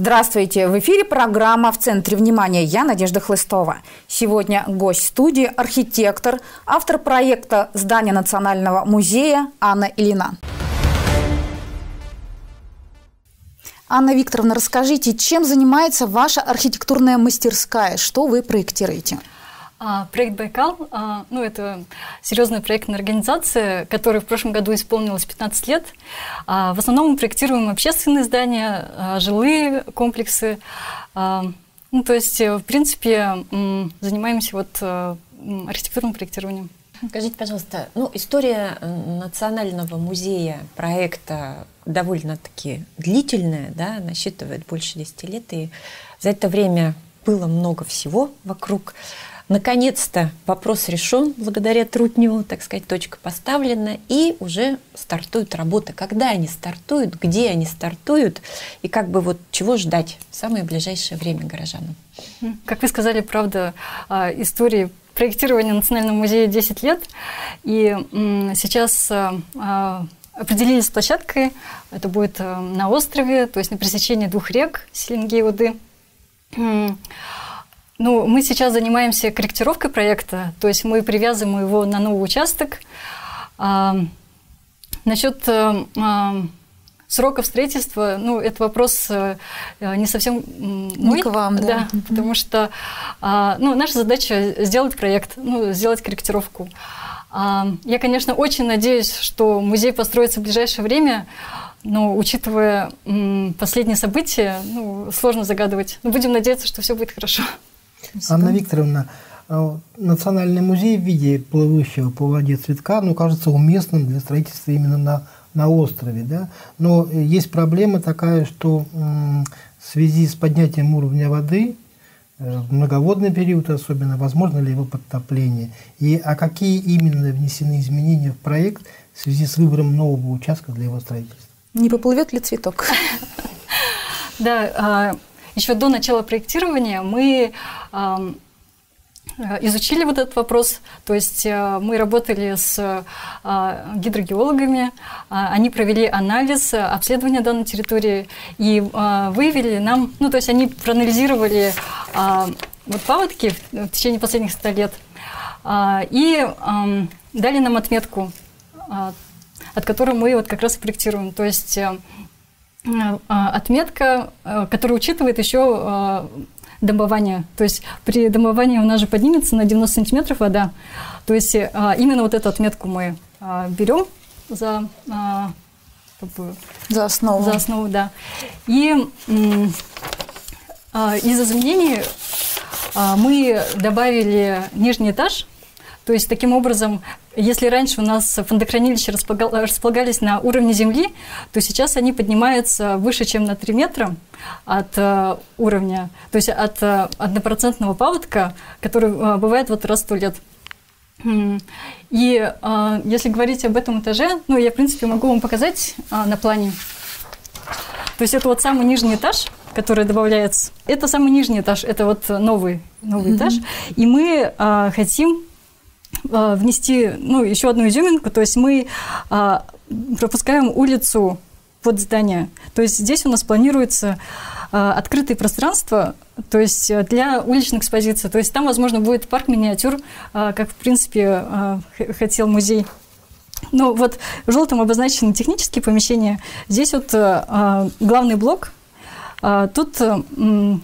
Здравствуйте! В эфире программа «В центре внимания». Я Надежда Хлыстова. Сегодня гость студии – архитектор, автор проекта здания Национального музея Анна Ильина. Анна Викторовна, расскажите, чем занимается ваша архитектурная мастерская? Что вы проектируете? А, проект «Байкал» а, ну, это серьезная проектная организация, которой в прошлом году исполнилось 15 лет. А, в основном мы проектируем общественные здания, жилые комплексы. Ну, то есть, в принципе, занимаемся вот архитектурным проектированием. Скажите, пожалуйста, ну, история Национального музея проекта довольно-таки длительная, да, насчитывает больше 10 лет, и за это время было много всего вокруг. Наконец-то вопрос решен благодаря Трутневу, так сказать, точка поставлена, и уже стартуют работы. Когда они стартуют, где они стартуют, и как бы вот чего ждать в самое ближайшее время горожанам? Как вы сказали, правда, а, истории проектирования Национального музея 10 лет, и сейчас а, а, определились с площадкой, это будет на острове, то есть на пересечении двух рек Селенги и Уды. Ну, мы сейчас занимаемся корректировкой проекта, то есть мы привязываем его на новый участок. А, насчет а, сроков строительства, ну, это вопрос а, не совсем мой. Не к вам, да. да потому что, а, ну, наша задача сделать проект, ну, сделать корректировку. А, я, конечно, очень надеюсь, что музей построится в ближайшее время, но учитывая последние события, ну, сложно загадывать. Но будем надеяться, что все будет хорошо. Спасибо. Анна Викторовна, а Национальный музей в виде плывущего по воде цветка, ну, кажется уместным для строительства именно на, на острове. Да? Но есть проблема такая, что в связи с поднятием уровня воды э, в многоводный период особенно, возможно ли его подтопление, и а какие именно внесены изменения в проект в связи с выбором нового участка для его строительства? Не поплывет ли цветок? Да, а, еще до начала проектирования мы изучили вот этот вопрос. То есть э, мы работали с э, гидрогеологами, а, они провели анализ, обследования данной территории и э, выявили нам, ну то есть они проанализировали а, вот паводки в течение последних 100 лет и дали нам отметку, от которой мы вот как раз и проектируем. То есть а, отметка, э, которая учитывает еще э, домование. То есть при домовании у нас же поднимется на 90 сантиметров вода. То есть э, именно вот эту отметку мы берем за, за основу. За основу, да. И из изменений мы добавили нижний этаж то есть таким образом, если раньше у нас фондохранилища располагались на уровне земли, то сейчас они поднимаются выше, чем на 3 метра от э, уровня, то есть от э, однопроцентного паводка, который э, бывает вот раз в сто лет. И если говорить об этом этаже, ну, я, в принципе, могу вам показать на плане. То есть это вот самый нижний этаж, который добавляется. Это самый нижний этаж, это вот новый, новый mm-hmm. этаж. И мы хотим внести ну, еще одну изюминку, то есть мы а, пропускаем улицу под здание. То есть здесь у нас планируется а, открытое пространство, то есть для уличной экспозиции. То есть там, возможно, будет парк миниатюр, как, в принципе, хотел музей. Ну, вот желтым обозначены технические помещения. Здесь вот главный блок. Тут, ну,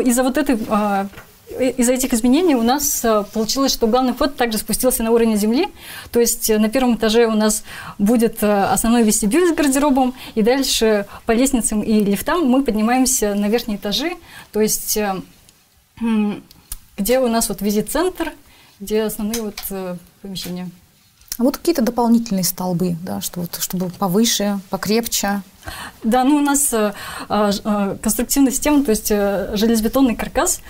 из-за вот этой из-за этих изменений у нас э, получилось, что главный вход также спустился на уровень земли. То есть э, на первом этаже у нас будет э, основной вестибюль с гардеробом, и дальше по лестницам и лифтам мы поднимаемся на верхние этажи, то есть где у нас вот визит-центр, где основные вот помещения. А вот какие-то дополнительные столбы, да, что вот, чтобы повыше, покрепче? Да, ну у нас э, э, конструктивная система, то есть э, железобетонный каркас,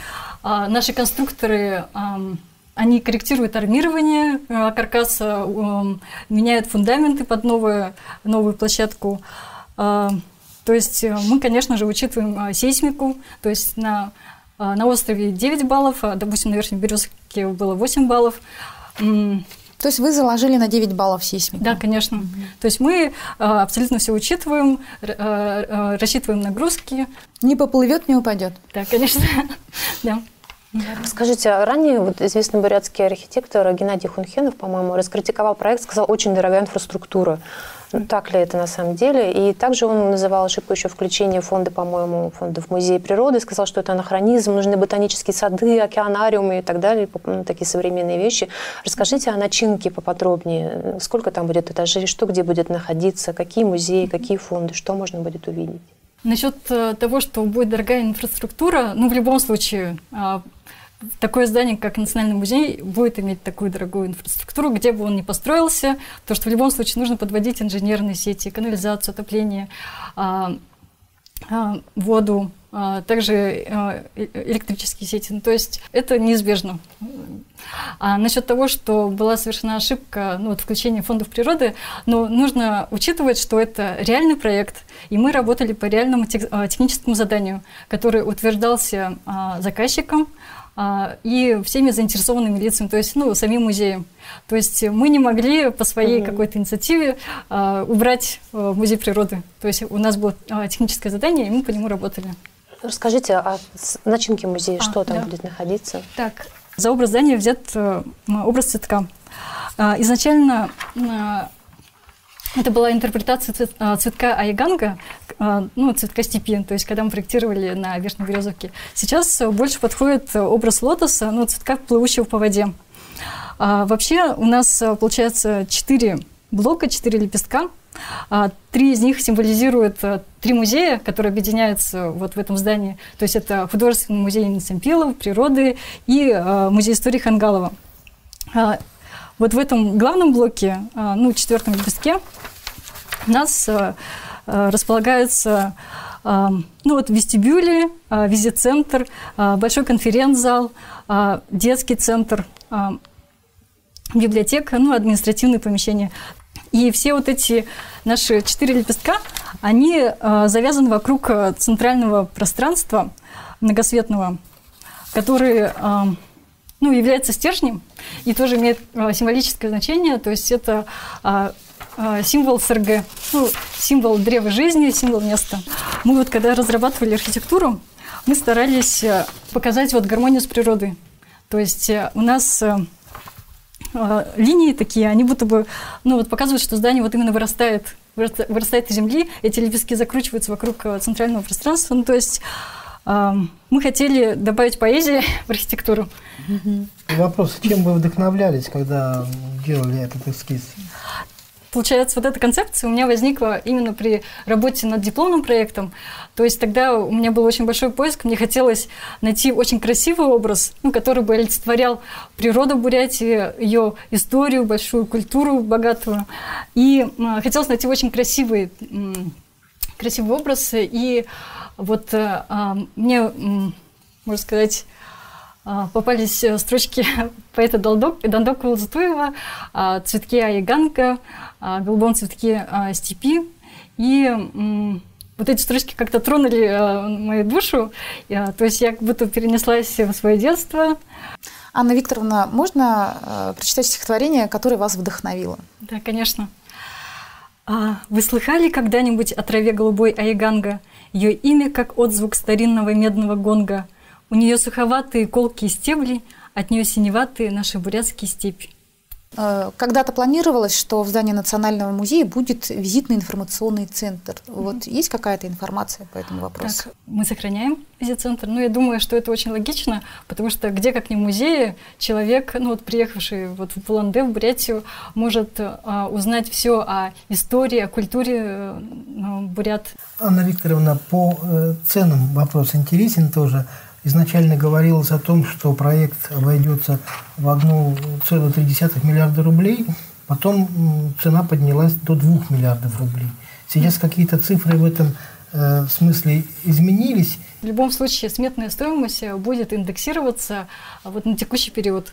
наши конструкторы они корректируют армирование а, каркаса, меняют фундаменты под новую, новую площадку. А, то есть э, мы, конечно же, учитываем сейсмику, то есть на, на острове 9 баллов, а, допустим, на Верхней Березке было 8 баллов. То есть вы заложили на 9 баллов сейсмику? Да, конечно. Угу. То есть мы а, абсолютно все учитываем, а, а, рассчитываем нагрузки. Не поплывет, не упадет. Да, конечно. да. Скажите, ранее вот известный бурятский архитектор Геннадий Хунхенов, по-моему, раскритиковал проект, сказал, очень дорогая инфраструктура. Ну, так ли это на самом деле? И также он называл ошибку еще включения фонда, по-моему, фондов музея природы, сказал, что это анахронизм, нужны ботанические сады, океанариумы и так далее, ну, такие современные вещи. Расскажите о начинке поподробнее. Сколько там будет этажей, что где будет находиться, какие музеи, какие фонды, что можно будет увидеть? Насчет э, того, что будет дорогая инфраструктура, ну, в любом случае, а, такое здание, как Национальный музей, будет иметь такую дорогую инфраструктуру, где бы он ни построился, то что в любом случае нужно подводить инженерные сети, канализацию, отопление, а, а, воду, а, также э, электрические сети. Ну, то есть это неизбежно. А насчет того, что была совершена ошибка ну, вот включения фондов природы, но нужно учитывать, что это реальный проект, и мы работали по реальному техническому заданию, который утверждался заказчиком, и всеми заинтересованными лицами, то есть ну, самим музеем. То есть мы не могли по своей угу. какой-то инициативе а, убрать а, музей природы. То есть у нас было а, техническое задание, и мы по нему работали. Расскажите о начинке музея, а, что там да. будет находиться? Так, за образ здания взят а, образ цветка. А, изначально а, это была интерпретация цвет, цветка айганга, ну, цветка степи, то есть когда мы проектировали на Верхней Березовке. Сейчас больше подходит образ лотоса, ну, цветка, плывущего по воде. А, вообще у нас получается четыре блока, четыре лепестка. А, три из них символизируют три музея, которые объединяются вот в этом здании. То есть это художественный музей Нецемпилов, природы и музей истории Хангалова. Вот в этом главном блоке, а, ну, четвертом лепестке, у нас а, а, располагаются ну вот вестибюли, визит-центр, большой конференц-зал, детский центр, библиотека, ну, административные помещения. И все вот эти наши четыре лепестка, они завязаны вокруг центрального пространства многосветного, который ну, является стержнем и тоже имеет а, символическое значение, то есть это а, а, символ СРГ, ну, символ древа жизни, символ места. Мы вот когда разрабатывали архитектуру, мы старались э, показать вот гармонию с природой. То есть э, у нас э, линии такие, они будто бы, ну вот показывают, что здание вот именно вырастает, вырастает из земли, эти лепестки закручиваются вокруг центрального пространства, ну то есть мы хотели добавить поэзии в архитектуру. Вопрос, чем вы вдохновлялись, когда делали этот эскиз? Получается, вот эта концепция у меня возникла именно при работе над дипломным проектом. То есть тогда у меня был очень большой поиск, мне хотелось найти очень красивый образ, ну, который бы олицетворял природу Бурятии, ее историю, большую культуру богатую. И хотелось найти очень красивый, красивый образ. И вот э, э, мне, можно сказать, а, попались э, строчки поэта Дандока Улзатуева «Цветки Айганка», «Голубом цветке степи». И вот эти строчки как-то тронули э, мою душу. То есть я как будто перенеслась в свое детство. Анна Викторовна, можно прочитать стихотворение, которое вас вдохновило? Да, конечно. А, вы слыхали когда-нибудь о траве голубой Айганга? Ее имя как отзвук старинного медного гонга – у нее суховатые колкие стебли, от нее синеватые наши бурятские степи. Э, когда-то планировалось, что в здании Национального музея будет визитный информационный центр. Mm-hmm. Вот есть какая-то информация по этому вопросу? Так, мы сохраняем визит-центр. Ну, я думаю, что это очень логично, потому что где, как не в музее, человек, ну вот приехавший вот в Буланде, в Бурятию, может а, узнать все о истории, о культуре а, бурят. Анна Викторовна, по э, ценам вопрос интересен тоже изначально говорилось о том, что проект обойдется в 1,3 миллиарда рублей, потом цена поднялась до 2 миллиардов рублей. Сейчас какие-то цифры в этом э, смысле изменились. В любом случае сметная стоимость будет индексироваться вот на текущий период.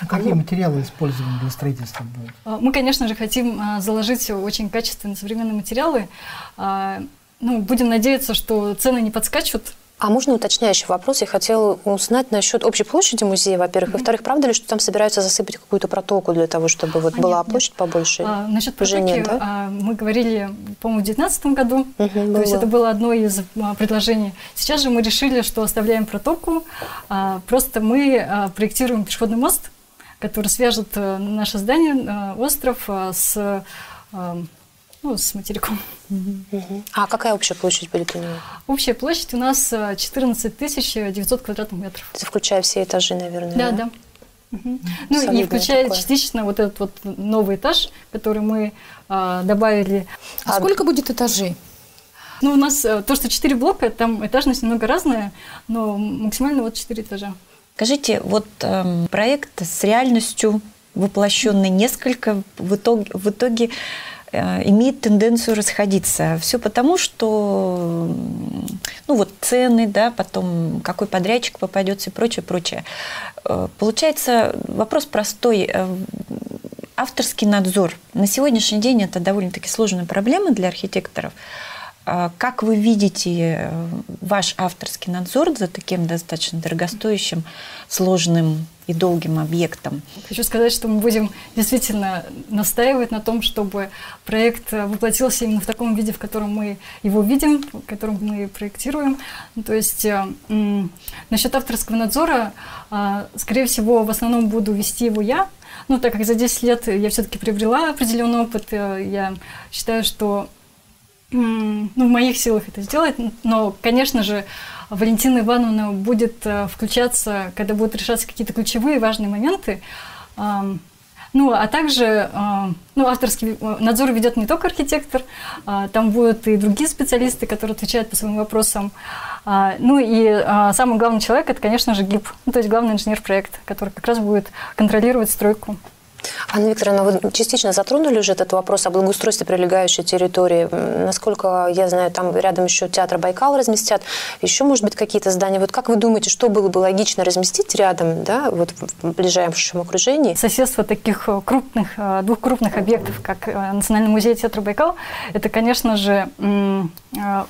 А какие материалы использованы для строительства будут? А, мы, конечно же, хотим а, заложить очень качественные современные материалы. А, ну, будем надеяться, что цены не подскачут, А можно уточняющий вопрос? Я хотела узнать насчет общей площади музея, во-первых. Mm-hmm. Во-вторых, правда ли, что там собираются засыпать какую-то протоку для того, чтобы вот а была нет, площадь нет. побольше? А, насчет протоки нет, да? а, мы говорили, по-моему, в 2019 году. Mm-hmm, То есть это было одно из а, предложений. Сейчас же мы решили, что оставляем протоку. А, просто мы а, проектируем пешеходный мост, который свяжет а, наше здание, а, остров а, с... А, ну, с материком. А какая общая площадь будет у него? Общая площадь у нас 14 э, 900 квадратных метров. Это включая все этажи, наверное? Да, да. Угу. Ну и включая такое. частично вот этот вот новый этаж, который мы а, добавили. А, а сколько будет этажей? Ну, у нас э, то, что 4 блока, там этажность немного разная, но максимально вот 4 этажа. Скажите, вот эм, проект с реальностью воплощенный несколько в итоге, в итоге имеет тенденцию расходиться. Все потому, что ну вот цены, да, потом какой подрядчик попадется и прочее, прочее. Э, получается вопрос простой. Э, авторский надзор. На сегодняшний день это довольно-таки сложная проблема для архитекторов. Как вы видите ваш авторский надзор за таким достаточно дорогостоящим, сложным и долгим объектом. Хочу сказать, что мы будем действительно настаивать на том, чтобы проект воплотился именно в таком виде, в котором мы его видим, в котором мы проектируем. То есть э, насчет авторского надзора, э, скорее всего, в основном буду вести его я, ну, так как за 10 лет я все-таки приобрела определенный опыт, э, я считаю, что ну, в моих силах это сделать, но, конечно же, Валентина Ивановна будет э, включаться, когда будут решаться какие-то ключевые важные моменты. Ну, а также ну, авторский э, надзор ведет не только архитектор, а, там будут и другие специалисты, которые отвечают по своим вопросам. А, ну и самый главный человек – это, конечно же, ГИП, ну, то есть главный инженер проекта, который как раз будет контролировать стройку. Анна Викторовна, вы частично затронули уже этот вопрос о благоустройстве прилегающей территории. Насколько я знаю, там рядом еще театр Байкал разместят. Еще, может быть, какие-то здания. Вот как вы думаете, что было бы логично разместить рядом, да, вот в ближайшем окружении? Соседство таких э, крупных, э, двух крупных объектов, как э, Национальный музей театра Байкал, это, конечно же,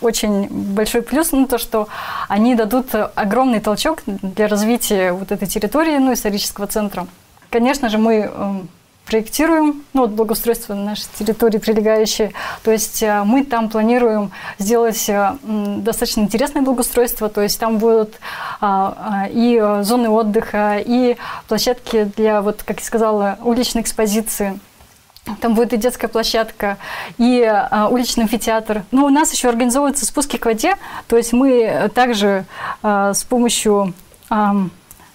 очень большой плюс, ну, то, что они дадут огромный толчок для развития вот этой территории, ну, исторического центра. Конечно же, мы эм, проектируем, ну, вот благоустройство нашей территории прилегающей. То есть э, мы там планируем сделать э, достаточно интересное благоустройство, то есть там будут а, а, и зоны отдыха, и площадки для, вот, как я сказала, уличной экспозиции. Там будет и детская площадка, и а, уличный амфитеатр. Но у нас еще организовываются спуски к воде, то есть мы также а, с помощью а,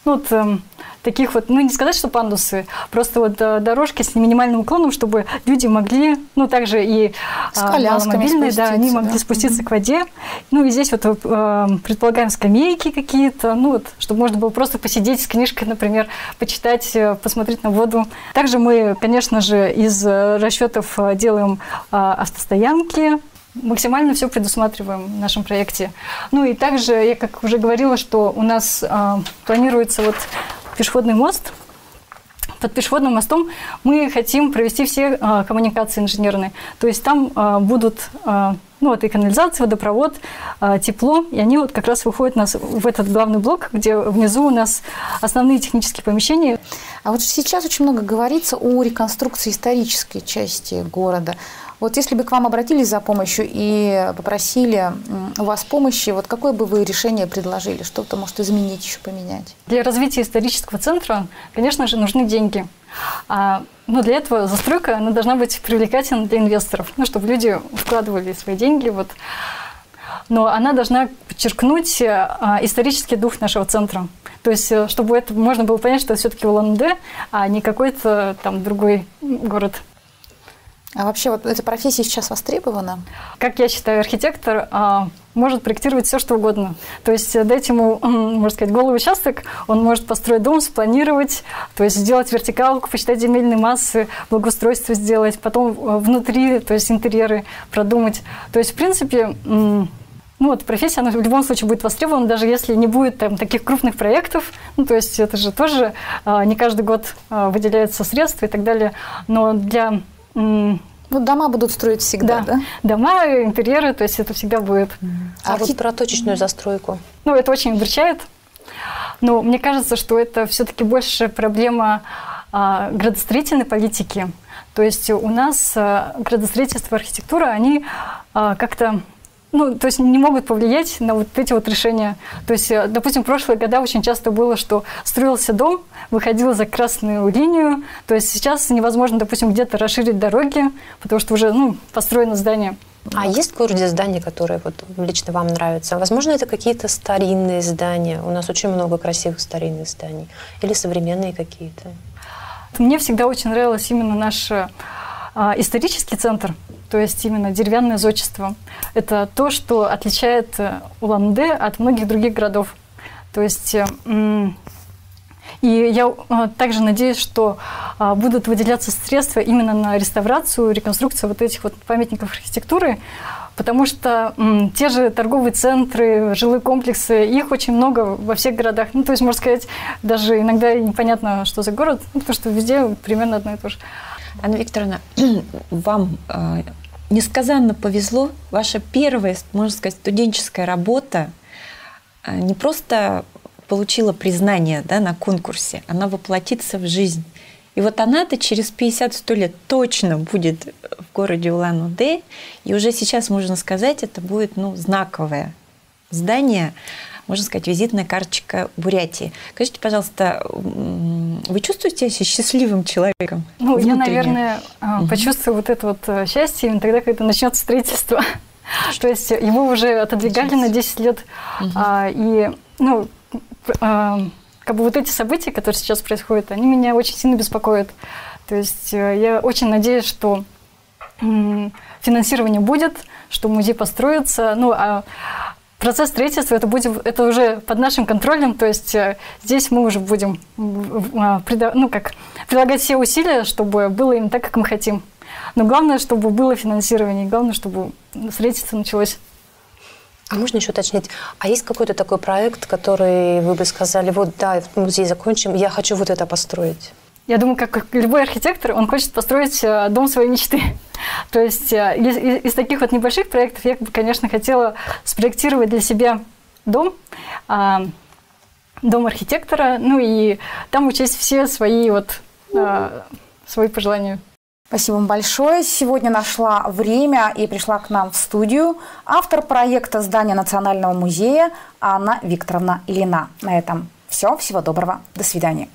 ну, вот, эм, таких вот, ну не сказать, что пандусы, просто вот э, дорожки с минимальным уклоном, чтобы люди могли, ну также и с а, мобильные, да, они могли да. спуститься mm-hmm. к воде. Ну и здесь вот э, предполагаем скамейки какие-то, ну вот, чтобы можно было просто посидеть с книжкой, например, почитать, э, посмотреть на воду. Также мы, конечно же, из расчетов делаем автостоянки, максимально все предусматриваем в нашем проекте. Ну и также, я как уже говорила, что у нас э, планируется вот пешеходный мост. Под пешеходным мостом мы хотим провести все э, коммуникации инженерные. То есть там э, будут э, ну, вот и канализация, водопровод, э, тепло, и они вот как раз выходят нас в этот главный блок, где внизу у нас основные технические помещения. А вот сейчас очень много говорится о реконструкции исторической части города. Вот если бы к вам обратились за помощью и попросили у вас помощи, вот какое бы вы решение предложили? Что-то, может, изменить, еще поменять? Для развития исторического центра, конечно же, нужны деньги. А, но для этого застройка она должна быть привлекательна для инвесторов, ну, чтобы люди вкладывали свои деньги. Вот. Но она должна подчеркнуть а, исторический дух нашего центра. То есть, э, чтобы это можно было понять, что все-таки Улан-Удэ, а не какой-то там другой город. А вообще вот эта профессия сейчас востребована? Как я считаю, архитектор а, может проектировать все, что угодно. То есть э, дать ему, можно сказать, голый участок, он может построить дом, спланировать, то есть сделать вертикалку, посчитать земельные массы, благоустройство сделать, потом э, внутри, то есть интерьеры продумать. То есть, в принципе, ну вот профессия, она в любом случае будет востребована, даже если не будет там таких крупных проектов. Ну, то есть это же тоже а, не каждый год а, выделяются средства и так далее. Но для Ну, дома будут строить всегда, да? да? Дома, интерьеры, то есть это всегда будет. А, а вот про точечную застройку? Ну, это очень удручает. Но мне кажется, что это все-таки больше проблема а, градостроительной политики. То есть у нас а, градостроительство архитектура, они а, как-то ну, то есть не могут повлиять на вот эти вот решения. То есть, э, допустим, в прошлые года очень часто было, что строился дом, выходил за красную линию, то есть сейчас невозможно, допустим, где-то расширить дороги, потому что уже, ну, построено здание. А есть в городе здания, которые вот лично вам нравятся? Возможно, это какие-то старинные здания. У нас очень много красивых старинных зданий. Или современные какие-то. Мне всегда очень нравилось именно наш а, исторический центр то есть именно деревянное зодчество. Это то, что отличает э, Улан-Удэ от многих других городов. То есть э, и я э, также надеюсь, что будут выделяться средства именно на реставрацию, реконструкцию вот этих вот памятников архитектуры, потому что те же торговые центры, жилые комплексы, их очень много во всех городах. Ну, то есть, можно сказать, даже иногда непонятно, что за город, ну, потому что везде примерно одно и то же. Анна Викторовна, вам э, несказанно повезло. Ваша первая, можно сказать, студенческая работа э, не просто получила признание да, на конкурсе, она воплотится в жизнь. И вот она-то через 50-100 лет точно будет в городе Улан-Удэ. И уже сейчас, можно сказать, это будет ну, знаковое здание, можно сказать, визитная карточка Бурятии. Скажите, пожалуйста, вы чувствуете себя счастливым человеком? Ну, внутренне? я, наверное, угу. почувствую вот это вот э, счастье именно тогда, когда начнется строительство. То есть его уже отодвигали на 10 лет. Угу. А, и, ну, а, как бы вот эти события, которые сейчас происходят, они меня очень сильно беспокоят. То есть э, я очень надеюсь, что финансирование будет, что музей построится. Ну, а процесс строительства это будет это уже под нашим контролем, то есть э, здесь мы уже будем а, ну, как, прилагать все усилия, чтобы было именно так, как мы хотим. Но главное, чтобы было финансирование, главное, чтобы строительство началось. А можно еще уточнить, а есть какой-то такой проект, который вы бы сказали, вот да, музей закончим, я хочу вот это построить? Я думаю, как любой архитектор, он хочет построить э, дом своей мечты. То есть э, из, из таких вот небольших проектов я конечно, хотела спроектировать для себя дом, а, дом архитектора, ну и там учесть все свои вот а, свои пожелания. Спасибо вам большое. Сегодня нашла время и пришла к нам в студию автор проекта здания Национального музея Анна Викторовна Ильина. На этом все. Всего доброго. До свидания.